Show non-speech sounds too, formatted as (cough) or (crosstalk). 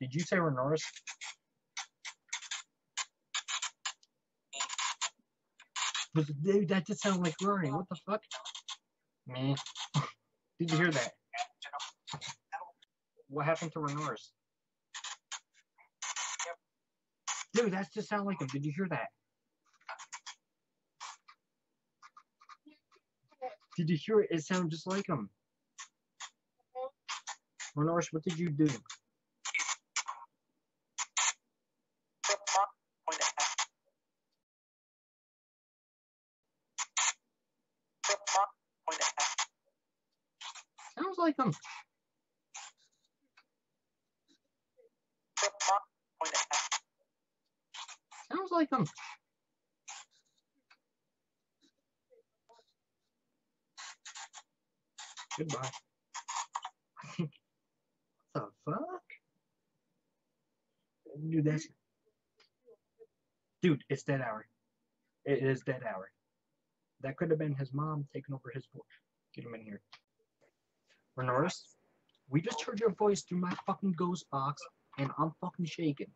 Did you say Renoris? Dude, that just sounded like Rory. What the fuck? Me. (laughs) Did you hear that? What happened to Renoris? Dude, that just sounded like him. Did you hear that? Did you hear it? It sounded just like him. Renoris, what did you do? Sounds like him. Sounds like him. Goodbye. what (laughs) the fuck? Dude, that's. Dude, it's dead hour. It is dead hour. That could have been his mom taking over his voice. Get him in here. Renoris, we just heard your voice through my fucking ghost box, and I'm fucking shaking.